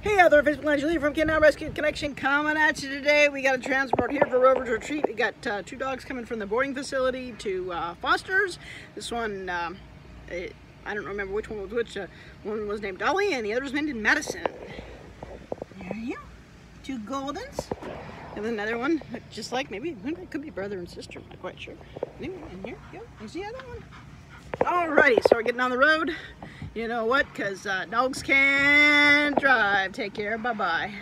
Hey out there, Julie from Canine Rescue Connection coming at you today. We got a transport here for Rover's Retreat. We got uh, two dogs coming from the boarding facility to uh, Foster's. This one, um, it, I don't remember which one was which. Uh, one was named Dolly and the other was named Madison. There you go. Two Goldens. And then another one, just like maybe, it could be brother and sister, I'm not quite sure. Anyway, and here you go. There's the other one. Alrighty, so we're getting on the road. You know what? Because uh, dogs can drive. Take care. Bye-bye.